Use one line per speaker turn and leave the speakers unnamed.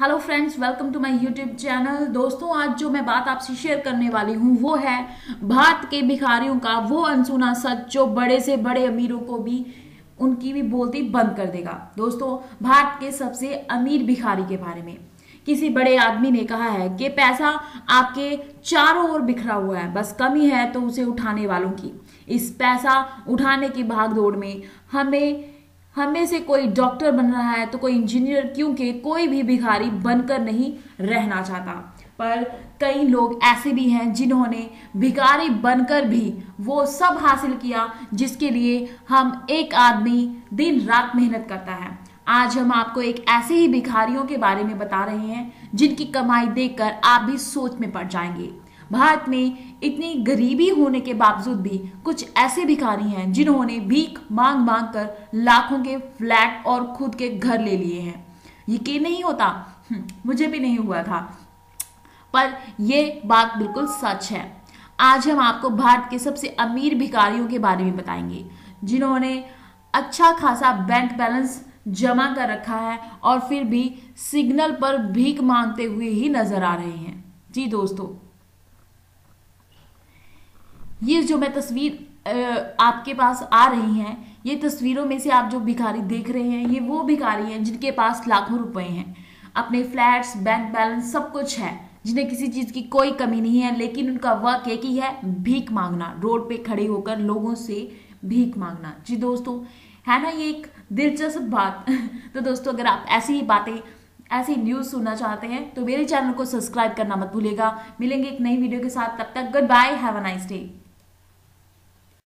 Hello friends welcome to my YouTube channel दोस्तों, आज जो मैं बात आपसे शेयर करने वाली हूँ, वो है भारत के भिखारियों का वो अनसुना सच जो बड़े से बड़े अमीरों को भी उनकी भी बोलती बंद कर देगा। दोस्तों भारत के सबसे अमीर भिखारी के बारे में। किसी बड़े आदमी ने कहा है कि पैसा आपके चारों ओर बिखरा हुआ है, बस कमी है तो उसे उठाने वालों की। इस पैसा उठाने की भागदौड़ में हमें हमें से कोई डॉक्टर बन रहा है तो कोई इंजीनियर, क्योंकि कोई भी भिखारी बनकर नहीं रहना चाहता। पर कई लोग ऐसे भी हैं जिन्होंने भिखारी बनकर भी वो सब हासिल किया, जिसके लिए हम एक आदमी दिन रात मेहनत करता है। आज हम आपको एक ऐसे ही भिखारियों के बारे में बता रहे हैं, जिनकी कमाई देखकर आप भी सोच में पड़ जाएँगे। भारत में इतनी गरीबी होने के बावजूद भी कुछ ऐसे भिखारी हैं जिन्होंने भीख मांग मांग कर लाखों के फ्लैट और खुद के घर ले लिए हैं। यकीन नहीं होता हम्म, मुझे भी नहीं हुआ था। पर यह बात बिल्कुल सच है। आज हम आपको भारत के सबसे अमीर भिखारियों के बारे में बताएँगे जिन्होंने अच्छा खासा बैंक बैलेंस जमा कर रखा है और फिर भी सिग्नल पर भीख मांगते हुए ही नज़र आ रहे हैं। जी दोस्तों ये जो मैं तस्वीर आपके पास आ रही हैं, ये तस्वीरों में से आप जो भिखारी देख रहे हैं, ये वो भिखारी हैं जिनके पास लाखों रुपए हैं। अपने फ्लैट्स, बैंक बैलेंस सब कुछ है, जिन्हें किसी चीज़ की कोई कमी नहीं है, लेकिन उनका वर्क एक ही है, भीख मांगना। रोड पे खड़े होकर लोगों से भीख मांगना। जी दोस्तों, है ना ये एक दिलचस्प बात? तो दोस्तों, अगर आप ऐसी ही बातें, ऐसी न्यूज़ सुनना चाहते हैं तो मेरे चैनल को सब्सक्राइब करना मत भूलिएगा। मिलेंगे एक नई वीडियो के साथ। तब तक good bye have a nice day